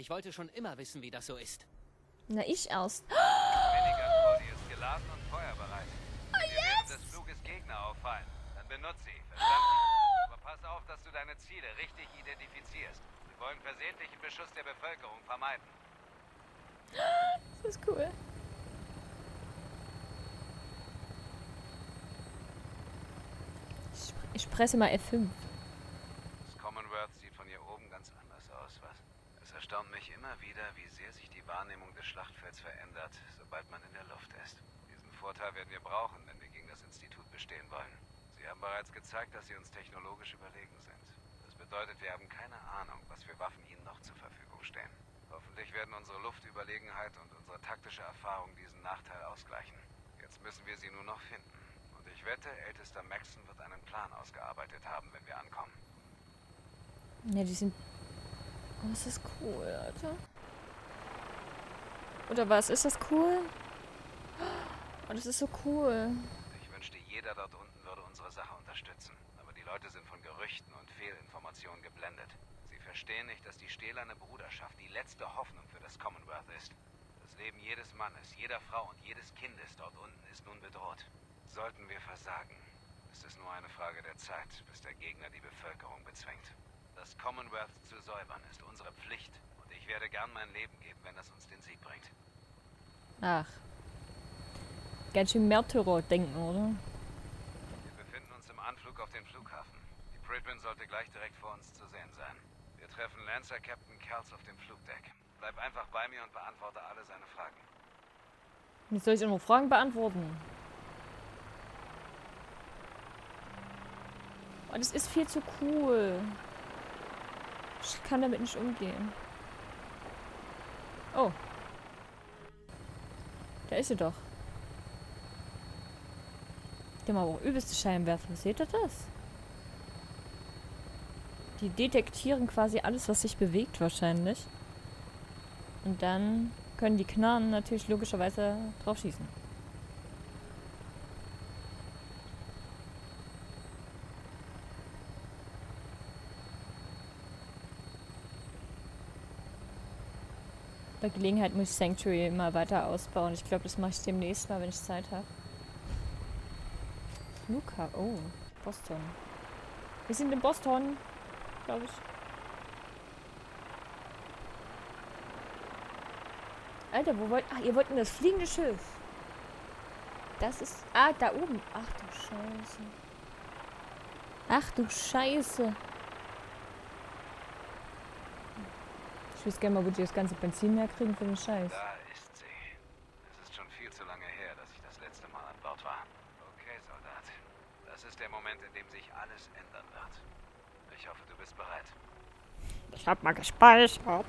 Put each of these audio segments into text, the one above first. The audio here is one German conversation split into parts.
Ich wollte schon immer wissen, wie das so ist. Na, ich erst. Minigun vor dir ist geladen und feuerbereit. Dir während des Fluges Gegner auffallen, dann benutze sie, verstanden? Aber pass auf, dass du deine Ziele richtig identifizierst. Wir wollen versehentlichen Beschuss der Bevölkerung vermeiden. Das ist cool. Ich, ich presse mal F5. Das Commonwealth sieht von hier oben ganz anders aus, was? Es erstaunt mich immer wieder, wie sehr sich die Wahrnehmung des Schlachtfelds verändert, sobald man in der Luft ist. Diesen Vorteil werden wir brauchen, wenn wir gegen das Institut bestehen wollen. Sie haben bereits gezeigt, dass sie uns technologisch überlegen sind. Das bedeutet, wir haben keine Ahnung, was für Waffen ihnen noch zur Verfügung stehen. Hoffentlich werden unsere Luftüberlegenheit und unsere taktische Erfahrung diesen Nachteil ausgleichen. Jetzt müssen wir sie nur noch finden. Und ich wette, ältester Maxon wird einen Plan ausgearbeitet haben, wenn wir ankommen. Ja, die sind. Oh, ist das cool, Alter. Oder was? Ist das cool? Oh, das ist so cool. Ich wünschte, jeder dort unten würde unsere Sache unterstützen. Aber die Leute sind von Gerüchten und Fehlinformationen geblendet. Sie verstehen nicht, dass die stählerne Bruderschaft die letzte Hoffnung für das Commonwealth ist. Das Leben jedes Mannes, jeder Frau und jedes Kindes dort unten ist nun bedroht. Sollten wir versagen, ist es nur eine Frage der Zeit, bis der Gegner die Bevölkerung bezwingt. Das Commonwealth zu säubern ist unsere Pflicht und ich werde gern mein Leben geben, wenn das uns den Sieg bringt. Ach. Ganz schön Märtyrer denken, oder? Wir befinden uns im Anflug auf den Flughafen. Die Pridwin sollte gleich direkt vor uns zu sehen sein. Wir treffen Lancer Captain Kells auf dem Flugdeck. Bleib einfach bei mir und beantworte alle seine Fragen. Jetzt soll ich noch Fragen beantworten. Oh, das ist viel zu cool. Ich kann damit nicht umgehen. Oh. Da ist sie doch. Die haben aber auch übelste Scheinwerfer. Seht ihr das? Die detektieren quasi alles, was sich bewegt wahrscheinlich. Und dann können die Knarren natürlich logischerweise drauf schießen. Bei Gelegenheit muss ich Sanctuary immer weiter ausbauen. Ich glaube, das mache ich demnächst mal, wenn ich Zeit habe. Luca, oh, Boston. Wir sind in Boston, glaube ich. Alter, wo wollt... Ach, ihr wollt in das fliegende Schiff. Das ist... Ah, da oben. Ach du Scheiße. Ach du Scheiße. Ich weiß gerne mal, wo die das ganze Benzin herkriegen für den Scheiß. Da ist sie. Es ist schon viel zu lange her, dass ich das letzte Mal an Bord war. Okay, Soldat. Das ist der Moment, in dem sich alles ändern wird. Ich hoffe, du bist bereit. Ich hab mal gespeichert.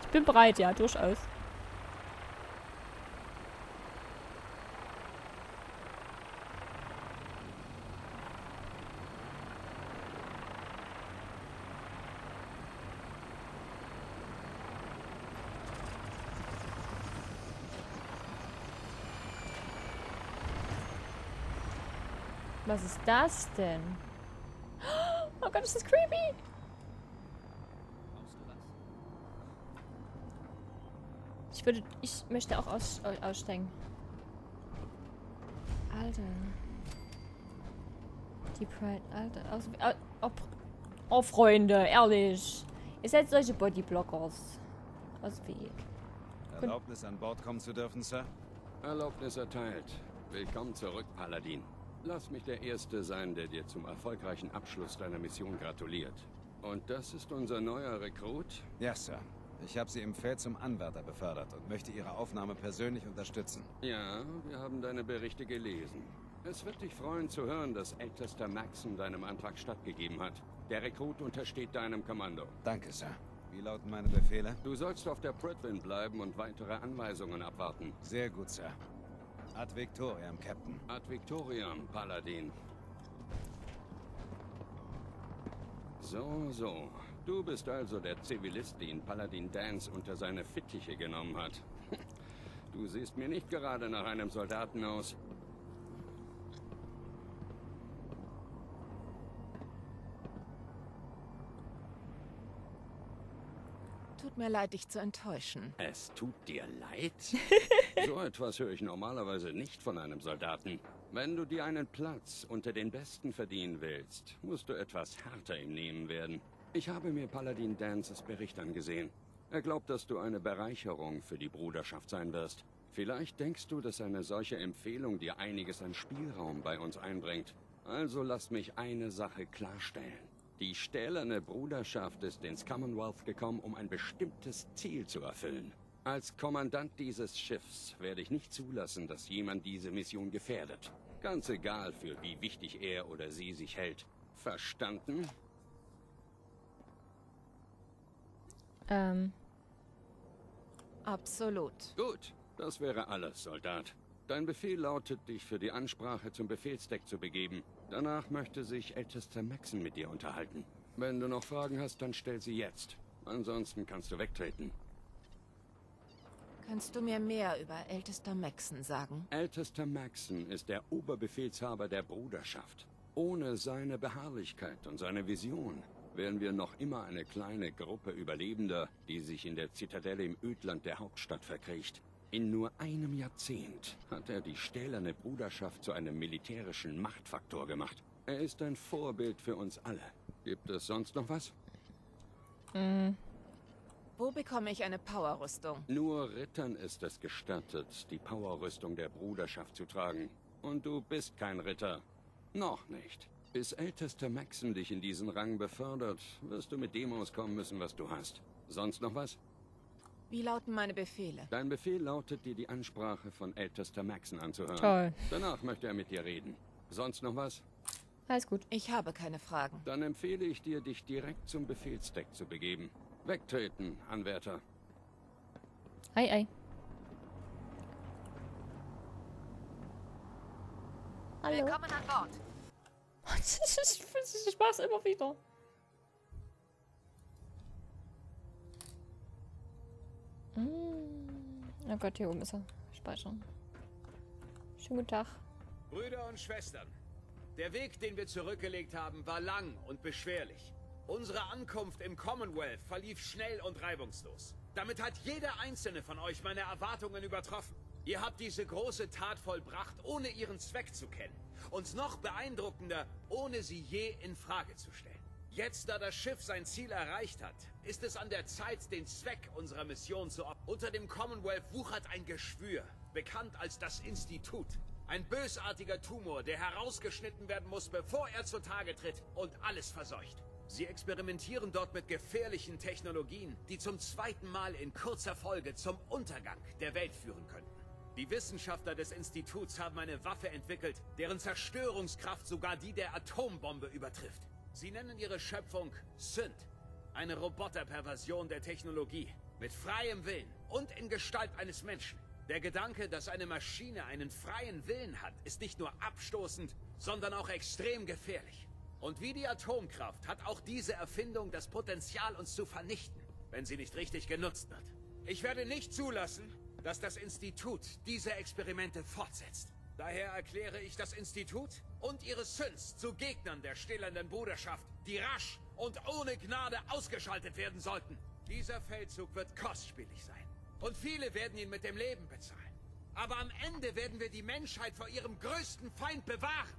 Ich bin bereit, ja, durchaus. Was ist das denn? Oh Gott, ist das creepy! Ich würde. Ich möchte auch aus, au- aussteigen. Alter. Die Pride, Alter. Aus, au- oh, oh, Freunde, ehrlich. Ihr seid solche Bodyblockers. Aus Weg. Erlaubnis an Bord kommen zu dürfen, Sir? Erlaubnis erteilt. Willkommen zurück, Paladin. Lass mich der Erste sein, der dir zum erfolgreichen Abschluss deiner Mission gratuliert. Und das ist unser neuer Rekrut? Ja, Sir. Ich habe Sie im Feld zum Anwärter befördert und möchte Ihre Aufnahme persönlich unterstützen. Ja, wir haben deine Berichte gelesen. Es wird dich freuen zu hören, dass ältester Maxon deinem Antrag stattgegeben hat. Der Rekrut untersteht deinem Kommando. Danke, Sir. Wie lauten meine Befehle? Du sollst auf der Pridwin bleiben und weitere Anweisungen abwarten. Sehr gut, Sir. Ad Victoriam, Captain. Ad Victoriam, Paladin. So, so. Du bist also der Zivilist, den Paladin Dance unter seine Fittiche genommen hat. Du siehst mir nicht gerade nach einem Soldaten aus. Tut mir leid, dich zu enttäuschen. Es tut dir leid? so etwas höre ich normalerweise nicht von einem Soldaten. Wenn du dir einen Platz unter den Besten verdienen willst, musst du etwas härter im Nehmen werden. Ich habe mir Paladin Dances Bericht angesehen. Er glaubt, dass du eine Bereicherung für die Bruderschaft sein wirst. Vielleicht denkst du, dass eine solche Empfehlung dir einiges an Spielraum bei uns einbringt. Also lass mich eine Sache klarstellen. Die stählerne Bruderschaft ist ins Commonwealth gekommen, um ein bestimmtes Ziel zu erfüllen. Als Kommandant dieses Schiffs werde ich nicht zulassen, dass jemand diese Mission gefährdet. Ganz egal, für wie wichtig er oder sie sich hält. Verstanden? Ähm, Absolut. Gut, das wäre alles, Soldat. Dein Befehl lautet, dich für die Ansprache zum Befehlsdeck zu begeben. Danach möchte sich ältester Maxon mit dir unterhalten. Wenn du noch Fragen hast, dann stell sie jetzt. Ansonsten kannst du wegtreten. Kannst du mir mehr über ältester Maxon sagen? Ältester Maxon ist der Oberbefehlshaber der Bruderschaft. Ohne seine Beharrlichkeit und seine Vision wären wir noch immer eine kleine Gruppe Überlebender, die sich in der Zitadelle im Ödland der Hauptstadt verkriecht. In nur einem Jahrzehnt hat er die stählerne Bruderschaft zu einem militärischen Machtfaktor gemacht. Er ist ein Vorbild für uns alle. Gibt es sonst noch was? Wo bekomme ich eine Powerrüstung? Nur Rittern ist es gestattet, die Powerrüstung der Bruderschaft zu tragen. Und du bist kein Ritter. Noch nicht. Bis ältester Maxen dich in diesen Rang befördert, wirst du mit dem auskommen müssen, was du hast. Sonst noch was? Wie lauten meine Befehle? Dein Befehl lautet, dir die Ansprache von ältester Maxen anzuhören. toll. Danach möchte er mit dir reden. Sonst noch was? Alles gut. Ich habe keine Fragen. Dann empfehle ich dir, dich direkt zum Befehlsdeck zu begeben. Wegtreten, Anwärter. Ei, ei. Hallo. Willkommen an Bord. Das ist, das ist Spaß immer wieder. Oh Gott, hier oben ist er. Speichern. Schönen guten Tag. Brüder und Schwestern, der Weg, den wir zurückgelegt haben, war lang und beschwerlich. Unsere Ankunft im Commonwealth verlief schnell und reibungslos. Damit hat jeder einzelne von euch meine Erwartungen übertroffen. Ihr habt diese große Tat vollbracht, ohne ihren Zweck zu kennen. Und noch beeindruckender, ohne sie je in Frage zu stellen. Jetzt, da das Schiff sein Ziel erreicht hat, ist es an der Zeit, den Zweck unserer Mission zu. Unter dem Commonwealth wuchert ein Geschwür, bekannt als das Institut. Ein bösartiger Tumor, der herausgeschnitten werden muss, bevor er zutage tritt und alles verseucht. Sie experimentieren dort mit gefährlichen Technologien, die zum zweiten Mal in kurzer Folge zum Untergang der Welt führen könnten. Die Wissenschaftler des Instituts haben eine Waffe entwickelt, deren Zerstörungskraft sogar die der Atombombe übertrifft. Sie nennen ihre Schöpfung Synth, eine Roboterperversion der Technologie, mit freiem Willen und in Gestalt eines Menschen. Der Gedanke, dass eine Maschine einen freien Willen hat, ist nicht nur abstoßend, sondern auch extrem gefährlich. Und wie die Atomkraft hat auch diese Erfindung das Potenzial, uns zu vernichten, wenn sie nicht richtig genutzt wird. Ich werde nicht zulassen, dass das Institut diese Experimente fortsetzt. Daher erkläre ich das Institut und ihre Synths zu Gegnern der stillenden Bruderschaft, die rasch und ohne Gnade ausgeschaltet werden sollten. Dieser Feldzug wird kostspielig sein. Und viele werden ihn mit dem Leben bezahlen. Aber am Ende werden wir die Menschheit vor ihrem größten Feind bewahren.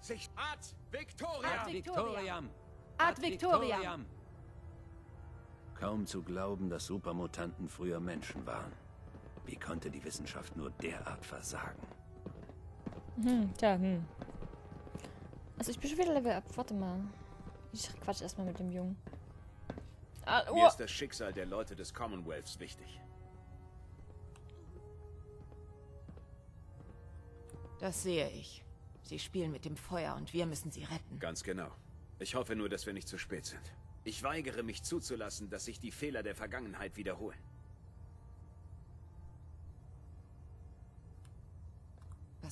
Sich Ad Victoria! Ad Victoriam! Ad Victoriam! Kaum zu glauben, dass Supermutanten früher Menschen waren. Wie konnte die Wissenschaft nur derart versagen? Hm, tja, hm. Also ich bin schon wieder Level ab. Warte mal. Ich quatsch erstmal mit dem Jungen. Ah, Mir oh. ist das Schicksal der Leute des Commonwealths wichtig. Das sehe ich. Sie spielen mit dem Feuer und wir müssen sie retten. Ganz genau. Ich hoffe nur, dass wir nicht zu spät sind. Ich weigere mich zuzulassen, dass sich die Fehler der Vergangenheit wiederholen.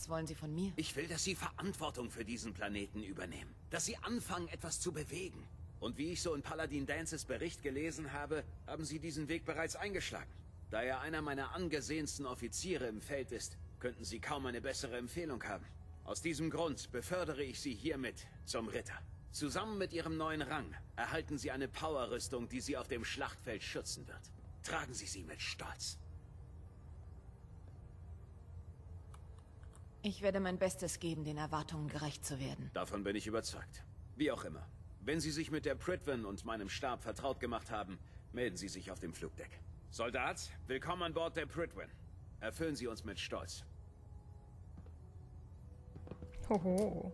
Was wollen Sie von mir? Ich will, dass Sie Verantwortung für diesen Planeten übernehmen. Dass Sie anfangen, etwas zu bewegen. Und wie ich so in Paladin Dances Bericht gelesen habe, haben Sie diesen Weg bereits eingeschlagen. Da er einer meiner angesehensten Offiziere im Feld ist, könnten Sie kaum eine bessere Empfehlung haben. Aus diesem Grund befördere ich Sie hiermit zum Ritter. Zusammen mit Ihrem neuen Rang erhalten Sie eine Powerrüstung, die Sie auf dem Schlachtfeld schützen wird. Tragen Sie sie mit Stolz. Ich werde mein Bestes geben, den Erwartungen gerecht zu werden. Davon bin ich überzeugt. Wie auch immer. Wenn Sie sich mit der Pritwin und meinem Stab vertraut gemacht haben, melden Sie sich auf dem Flugdeck. Soldat, willkommen an Bord der Pritwin. Erfüllen Sie uns mit Stolz. Hoho.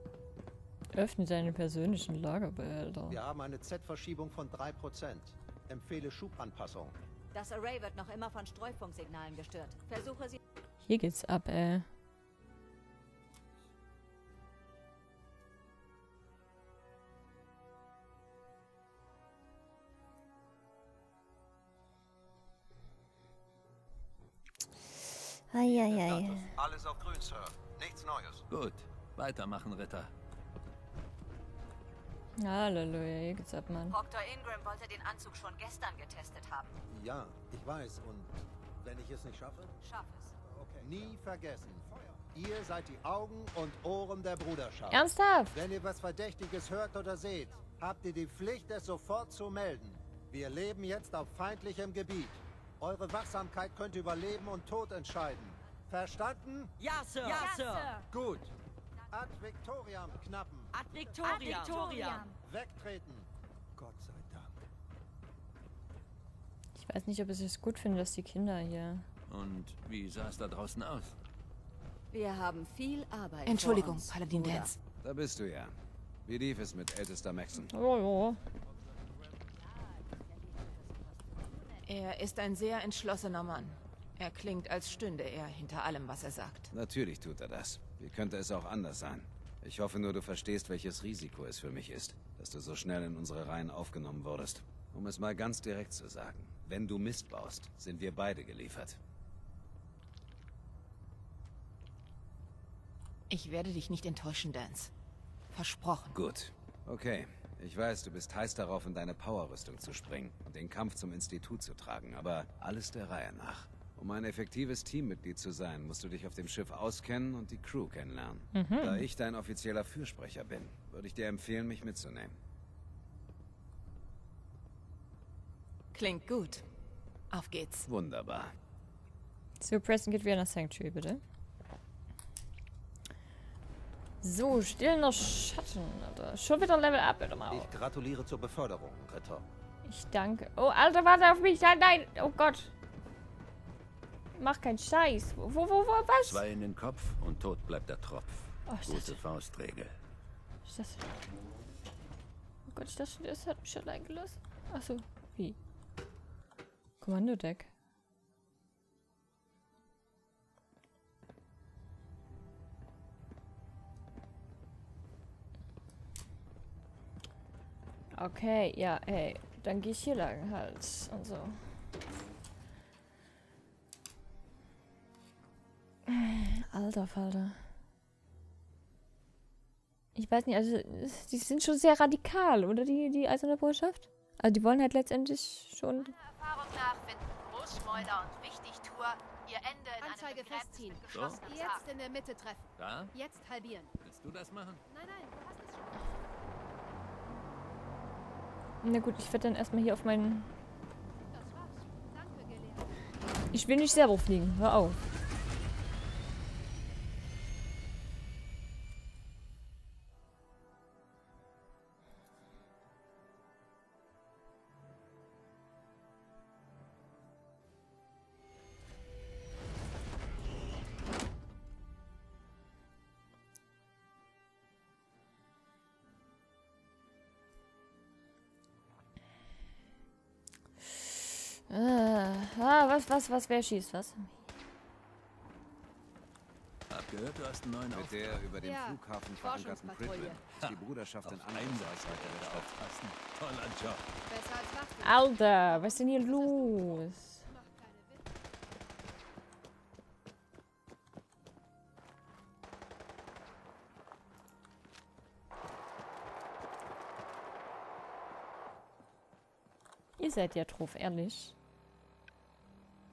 Öffne deine persönlichen Lagerbehälter. Wir haben eine Z-Verschiebung von 3%. Empfehle Schubanpassung. Das Array wird noch immer von Streufunksignalen gestört. Versuche sie... Hier geht's ab, ey. Eieiei. Alles auf grün, Sir. Nichts Neues. Gut, weitermachen, Ritter. Halleluja, hier geht's ab, Mann. Dr. Ingram wollte den Anzug schon gestern getestet haben. Ja, ich weiß. Und wenn ich es nicht schaffe? Schaff es. Okay. Nie vergessen. Ihr seid die Augen und Ohren der Bruderschaft. Ernsthaft? Wenn ihr was Verdächtiges hört oder seht, habt ihr die Pflicht, es sofort zu melden. Wir leben jetzt auf feindlichem Gebiet. Eure Wachsamkeit könnte über Leben und Tod entscheiden. Verstanden? Ja, Sir. Ja, Sir. Gut. Ad Victoriam knappen. Ad Victoria. Wegtreten. Gott sei Dank. Ich weiß nicht, ob ich es gut finde, dass die Kinder hier... Und wie sah es da draußen aus? Wir haben viel Arbeit Entschuldigung, vor uns, Paladin. Dance. Da bist du ja. Wie lief es mit ältester Maxon? Oh, Er ist ein sehr entschlossener Mann. Er klingt, als stünde er hinter allem, was er sagt. Natürlich tut er das. Wie könnte es auch anders sein? Ich hoffe nur, du verstehst, welches Risiko es für mich ist, dass du so schnell in unsere Reihen aufgenommen wurdest. Um es mal ganz direkt zu sagen, wenn du Mist baust, sind wir beide geliefert. Ich werde dich nicht enttäuschen, Dance. Versprochen. Gut. Okay. Ich weiß, du bist heiß darauf, in deine Powerrüstung zu springen und den Kampf zum Institut zu tragen, aber alles der Reihe nach. Um ein effektives Teammitglied zu sein, musst du dich auf dem Schiff auskennen und die Crew kennenlernen. Da ich dein offizieller Fürsprecher bin, würde ich dir empfehlen, mich mitzunehmen. Klingt gut. Auf geht's. Wunderbar. So, Preston geht wieder nach Sanctuary, bitte. So, stillender Schatten, Alter. Schon wieder Level Up, bitte mal. Ich gratuliere zur Beförderung, Ritter. Ich danke. Oh, Alter, warte auf mich. Nein, nein. Oh Gott. Mach keinen Scheiß. Wo, wo, wo, was? Zwei in den Kopf und tot bleibt der Tropf. Oh, ich Gute Faustregel. ich dachte... Oh Gott, ich dachte, das hat mich schon eingelassen. Achso, wie? Kommandodeck. Okay, ja, hey, dann gehe ich hier lang halt und so. Alter Falter. Ich weiß nicht, also die sind schon sehr radikal, oder die, die Eiserne Botschaft? Also die wollen halt letztendlich schon... Meiner Erfahrung nach finden Großschmolder und Wichtigtour ihr Ende in Anzeige festziehen. geschlossenem Jetzt in der Mitte treffen. Da? Jetzt halbieren. Willst du das machen? Nein, nein, du hast es schon. Na gut, ich werde dann erstmal hier auf meinen... Ich will nicht selber fliegen, hör auf. Was, was, wer schießt was? Hab gehört, du hast einen neuen Mit der über dem Ja, Flughafen verankerten. Pritwin ist die Bruderschaft in Auf allen Saalseiten der Stadt. Aufpassen. Toller Job. Alter, was ist denn hier los? Ihr seid ja drauf, ehrlich.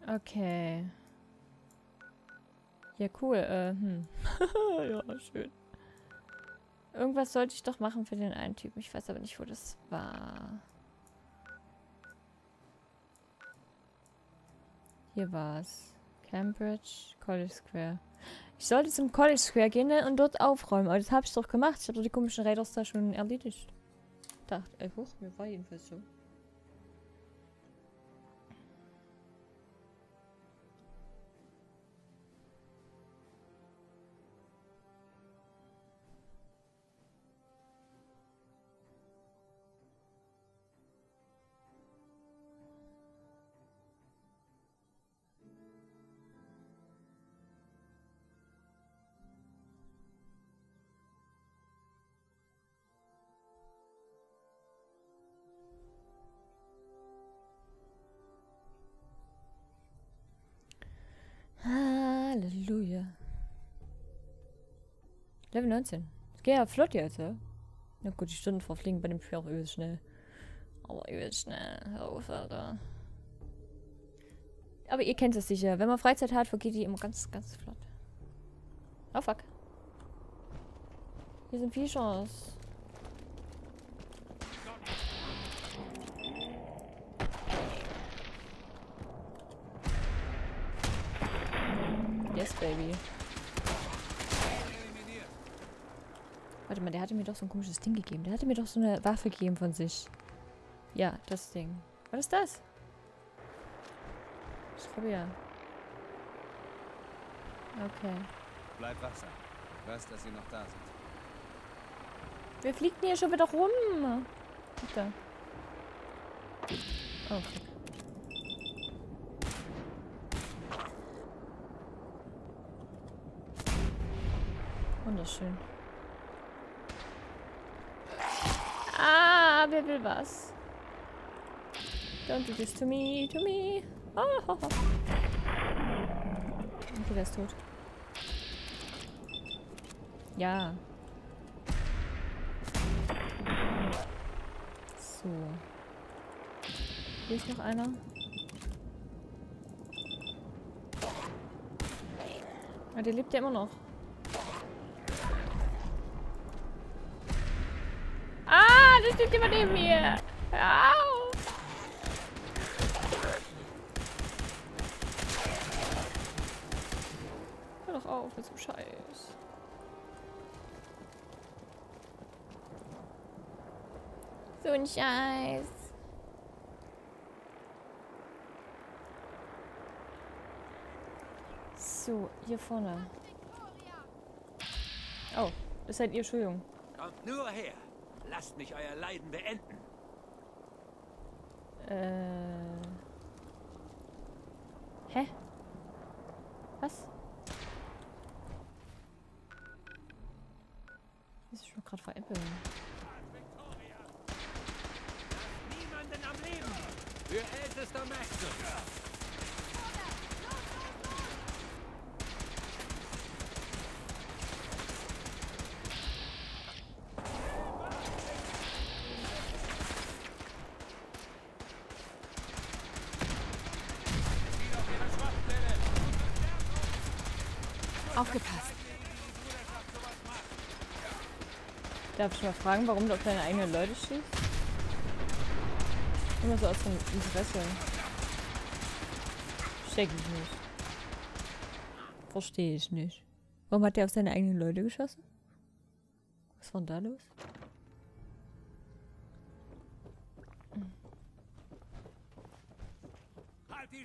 Okay. Ja, cool. Äh, hm. ja, schön. Irgendwas sollte ich doch machen für den einen Typen. Ich weiß aber nicht, wo das war. Hier war's. Cambridge, College Square. Ich sollte zum College Square gehen ne, und dort aufräumen. Aber das habe ich doch gemacht. Ich habe doch die komischen Raiders da schon erledigt. Dachte, äh, hoch, mir war jedenfalls so. Level 19. Das geht ja flott jetzt, ja? Na gut, die Stunden verfliegen bei dem Spiel auch übelst schnell. Aber übelst schnell. Hör auf, Alter. Aber ihr kennt es sicher. Wenn man Freizeit hat, vergeht die immer ganz, ganz flott. Oh fuck. Hier sind Viechers. Yes, baby. Warte mal, der hatte mir doch so ein komisches Ding gegeben. Der hatte mir doch so eine Waffe gegeben von sich. Ja, das Ding. Was ist das? Ich glaube ja. Okay. Bleib wachsam. Du weißt, dass sie noch da sind. Wer fliegt denn hier schon wieder rum? Da. Oh, fuck. Wunderschön. Ah, wer will was? Don't do this to me, to me. Ah, ha, ha. Okay, der ist tot. Ja. So. Hier ist noch einer. Ah, der lebt ja immer noch. Steht jemand neben mir. Hör. Hör doch auf mit einem Scheiß. So ein Scheiß. So, hier vorne. Oh, das seid ihr, Entschuldigung. Kommt nur her. Lasst mich euer Leiden beenden. Äh. Hä? Was? Das ist schon gerade veräppeln. Niemanden am Leben. Für ältester Mächte. Aufgepasst. Darf ich mal fragen, warum du auf deine eigenen Leute schießt? Immer so aus dem Interesse. Check ich nicht. Verstehe ich nicht. Warum hat der auf seine eigenen Leute geschossen? Was war denn da los?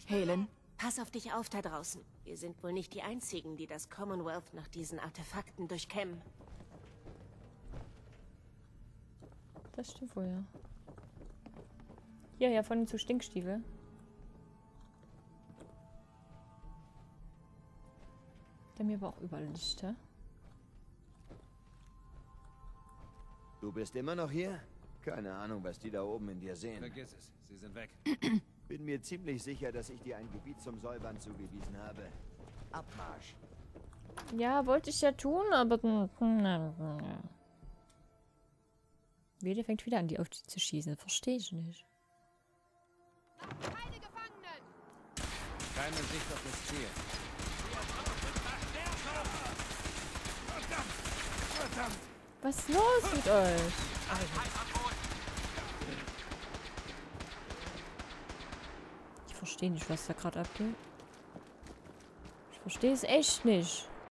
Helen, pass auf dich auf da draußen. Wir sind wohl nicht die Einzigen, die das Commonwealth nach diesen Artefakten durchkämmen. Das stimmt wohl, ja. Ja, ja, von den zu Stinkstiefel. Der mir aber auch überall Lichter. Du bist immer noch hier? Keine Ahnung, was die da oben in dir sehen. Vergiss es. Sie sind weg. Bin mir ziemlich sicher, dass ich dir ein Gebiet zum Säubern zugewiesen habe. Abmarsch. Ja, wollte ich ja tun, aber... hm. Wieder fängt wieder an, die auf die zu schießen. Verstehe ich nicht. Keine Gefangenen! Keine Sicht auf das Ziel. Verdammt! Verdammt! Was ist los mit euch? Ich verstehe nicht, was da gerade abgeht. Ich verstehe es echt nicht.